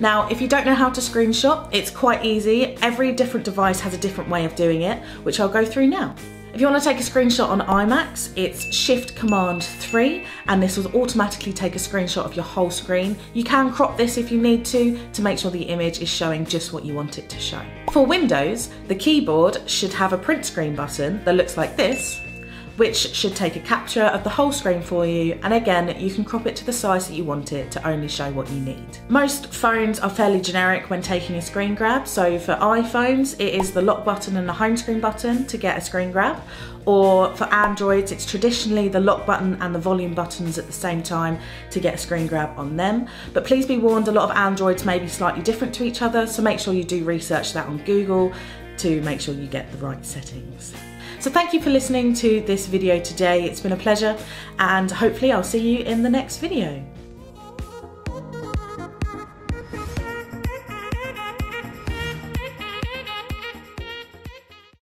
Now, if you don't know how to screenshot, it's quite easy. Every different device has a different way of doing it, which I'll go through now. If you want to take a screenshot on iMacs, it's Shift Command 3 and this will automatically take a screenshot of your whole screen. You can crop this if you need to, to make sure the image is showing just what you want it to show. For Windows, the keyboard should have a print screen button that looks like this, which should take a capture of the whole screen for you and again you can crop it to the size that you want it to only show what you need. Most phones are fairly generic when taking a screen grab so for iPhones it is the lock button and the home screen button to get a screen grab or for Androids it's traditionally the lock button and the volume buttons at the same time to get a screen grab on them but please be warned a lot of Androids may be slightly different to each other so make sure you do research that on Google to make sure you get the right settings. So thank you for listening to this video today. It's been a pleasure and hopefully I'll see you in the next video.